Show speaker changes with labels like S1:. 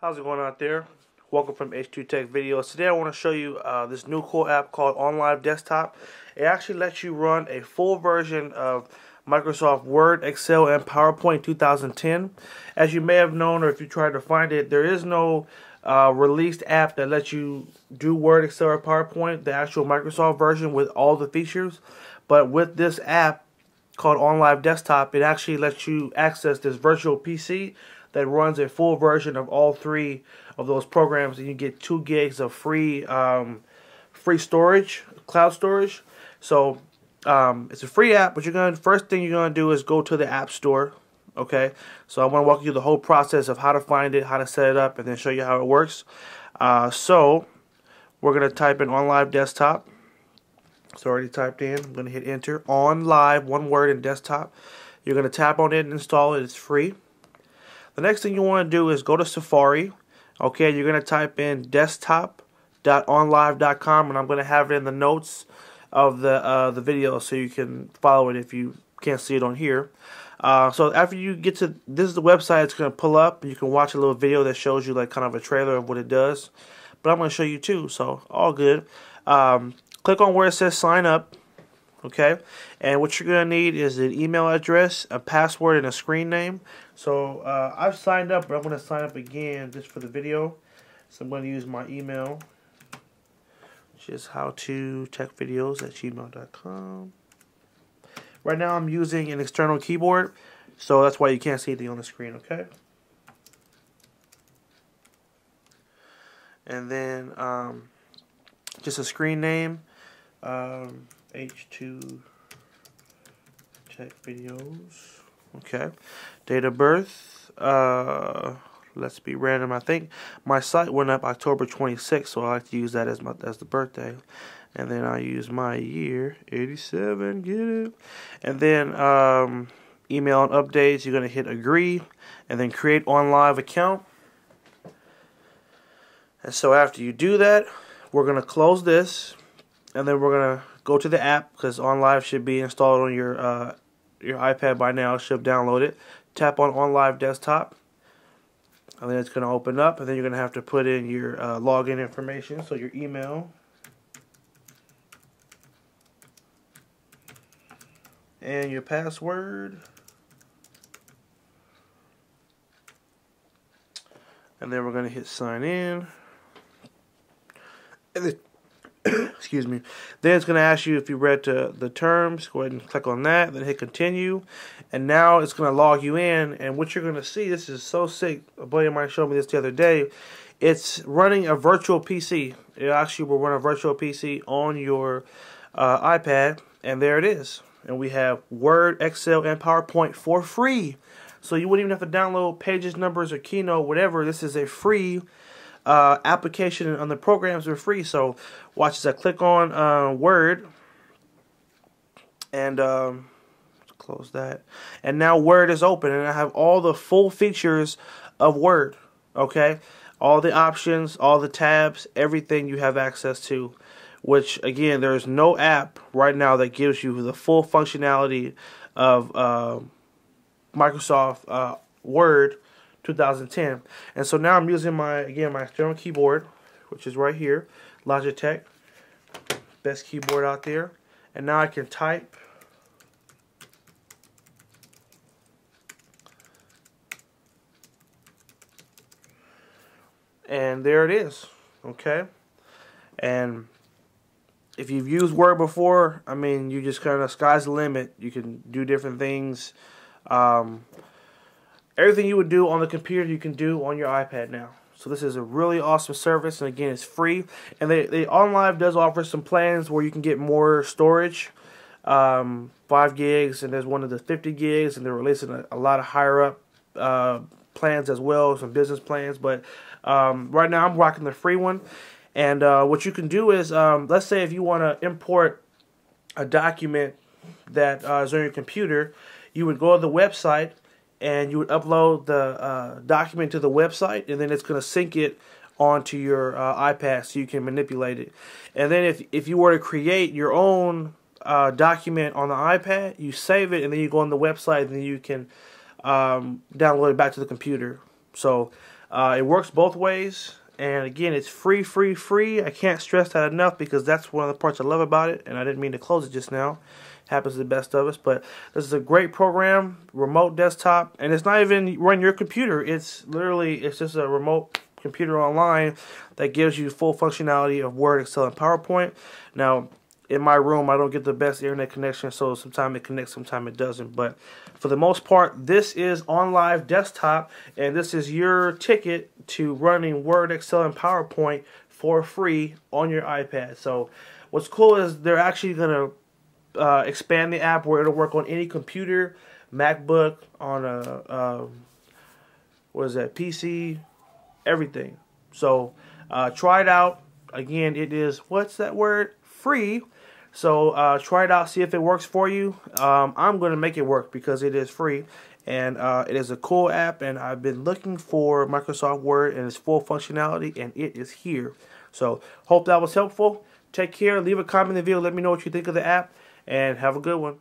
S1: How's it going out there? Welcome from H2 Tech Videos. Today I want to show you uh, this new cool app called OnLive Desktop. It actually lets you run a full version of Microsoft Word, Excel, and PowerPoint 2010. As you may have known, or if you tried to find it, there is no uh, released app that lets you do Word, Excel, or PowerPoint, the actual Microsoft version with all the features. But with this app called OnLive Desktop, it actually lets you access this virtual PC that runs a full version of all three of those programs, and you get two gigs of free um, free storage, cloud storage. So um, it's a free app, but you're gonna first thing you're gonna do is go to the App Store. Okay, so I want to walk you through the whole process of how to find it, how to set it up, and then show you how it works. Uh, so we're gonna type in OnLive Desktop. It's already typed in. I'm gonna hit Enter. OnLive, one word in Desktop. You're gonna tap on it and install it. It's free. The next thing you want to do is go to Safari. Okay, you're going to type in desktop.onlive.com, and I'm going to have it in the notes of the uh, the video so you can follow it if you can't see it on here. Uh, so after you get to this is the website it's going to pull up you can watch a little video that shows you like kind of a trailer of what it does but I'm going to show you too so all good um, click on where it says sign up okay? And what you're going to need is an email address a password and a screen name. So uh, I've signed up but I'm going to sign up again just for the video. So I'm going to use my email which is how to tech videos at gmail.com right now I'm using an external keyboard so that's why you can't see anything on the screen okay? And then um, just a screen name um, H2 Tech Videos. Okay. Date of birth. Uh, let's be random. I think my site went up October 26th, so I like to use that as my as the birthday. And then I use my year, 87, get it? And then um, email and updates, you're going to hit agree. And then create OnLive account. And so after you do that, we're going to close this. And then we're going to go to the app because OnLive should be installed on your uh, your iPad by now. Should download it. Tap on OnLive Desktop, and then it's going to open up. And then you're going to have to put in your uh, login information, so your email. And your password. And then we're going to hit sign in. And then excuse me. Then it's going to ask you if you read the, terms. Go ahead and click on that. Then hit continue. And now it's going to log you in. And what you're going to see, this is so sick. A buddy of mine showed me this the other day. It's running a virtual PC. It actually will run a virtual PC on your uh, iPad. And there it is. And we have Word, Excel, and PowerPoint for free. So you wouldn't even have to download pages, numbers, or Keynote, whatever. This is a free uh, application and the programs are free. So watch as I click on uh, Word and um, close that. And now Word is open and I have all the full features of Word. Okay, all the options, all the tabs, everything you have access to. Which again, there is no app right now that gives you the full functionality of uh, Microsoft uh, Word 2010. And so now I'm using my, again, my external keyboard, which is right here, Logitech, best keyboard out there. And now I can type. And there it is, okay? And if you've used Word before, I mean, you just kind of, sky's the limit. You can do different things. Um, Everything you would do on the computer, you can do on your iPad now. So this is a really awesome service, and again, it's free. And they, they OnLive does offer some plans where you can get more storage, um, five gigs, and there's one of the 50 gigs, and they're releasing a, a lot of higher up uh, plans as well, some business plans. But um, right now, I'm rocking the free one. And uh, what you can do is, um, let's say if you want to import a document that uh, is on your computer, you would go to the website and you would upload the uh, document to the website, and then it's going to sync it onto your uh, iPad so you can manipulate it. And then if if you were to create your own uh, document on the iPad, you save it, and then you go on the website, and then you can um, download it back to the computer. So uh, it works both ways. And again, it's free, free, free. I can't stress that enough because that's one of the parts I love about it. And I didn't mean to close it just now. Happens to the best of us. But this is a great program, remote desktop. And it's not even run your computer. It's literally, it's just a remote computer online that gives you full functionality of Word, Excel, and PowerPoint. Now, in my room, I don't get the best internet connection, so sometimes it connects, sometimes it doesn't. But for the most part, this is OnLive Desktop, and this is your ticket to running Word, Excel, and PowerPoint for free on your iPad. So what's cool is they're actually going to uh, expand the app where it'll work on any computer, MacBook, on a, uh, what is that, PC, everything. So uh, try it out. Again, it is, what's that word? Free. So uh, try it out, see if it works for you. Um, I'm going to make it work because it is free. And uh, it is a cool app, and I've been looking for Microsoft Word and its full functionality, and it is here. So hope that was helpful. Take care. Leave a comment in the video. Let me know what you think of the app, and have a good one.